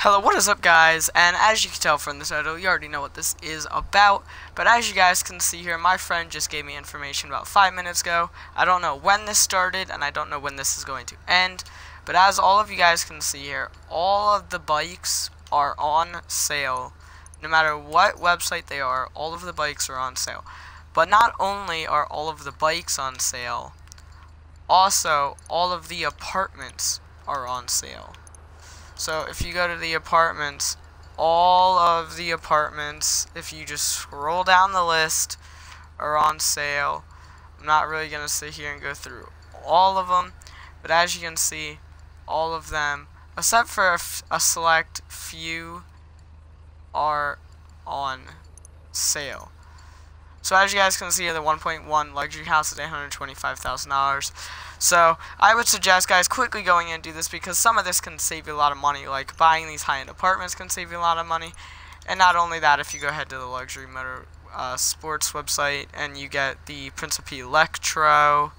Hello, what is up guys? And as you can tell from the title, you already know what this is about. But as you guys can see here, my friend just gave me information about 5 minutes ago. I don't know when this started, and I don't know when this is going to end. But as all of you guys can see here, all of the bikes are on sale. No matter what website they are, all of the bikes are on sale. But not only are all of the bikes on sale, also all of the apartments are on sale. So if you go to the apartments, all of the apartments, if you just scroll down the list, are on sale. I'm not really going to sit here and go through all of them, but as you can see, all of them, except for a, a select few, are on sale. So as you guys can see, the 1.1 luxury house is $825,000. So I would suggest guys quickly going in and do this because some of this can save you a lot of money. Like buying these high-end apartments can save you a lot of money. And not only that, if you go ahead to the luxury motor uh, sports website and you get the Principe Lectro,